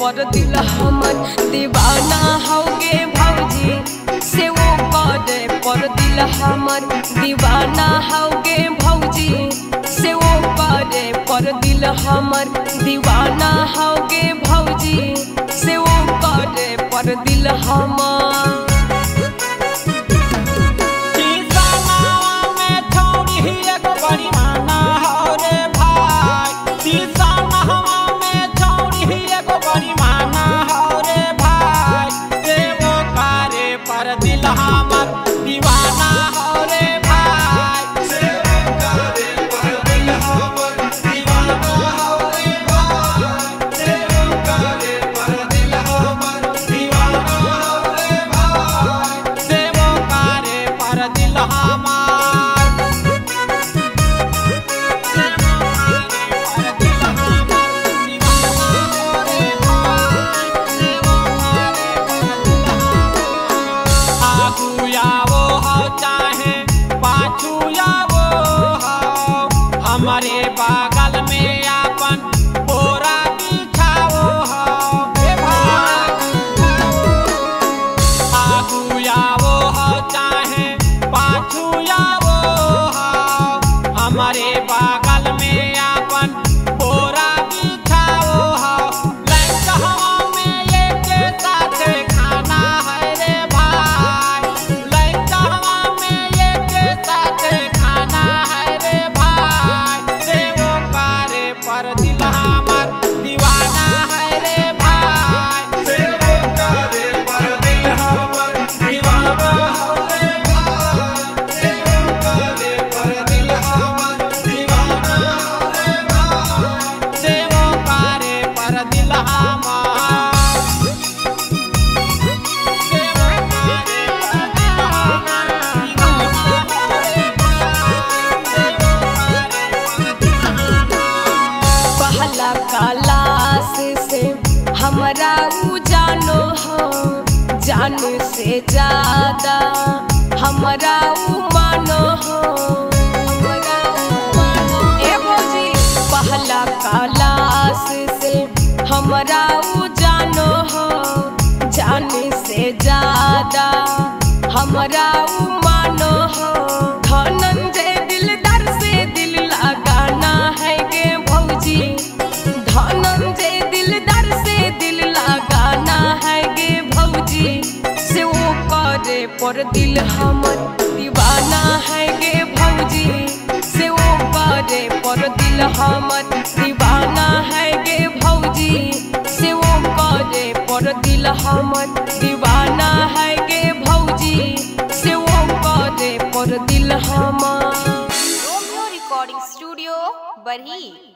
पर दिल हम दीवाना होगे भौजी। से वो पर दिल हम दीवाना होगे भौजी। से वो पर दिल हम दीवाना दिल हमर दीवाना हो। धन से ज़्यादा हमारा उमान हो। जी पहला कलाश से हमारा हो। जान से ज़्यादा हमारा पर दिल हम दीवाना है गे भौजी। से ऊपरे पर दिल हम दीवाना है गे भौजी। से ऊपरे पर दिल हम दीवाना है गे भौजी। से ऊपरे पर दिल हम। Recording studio Barhi.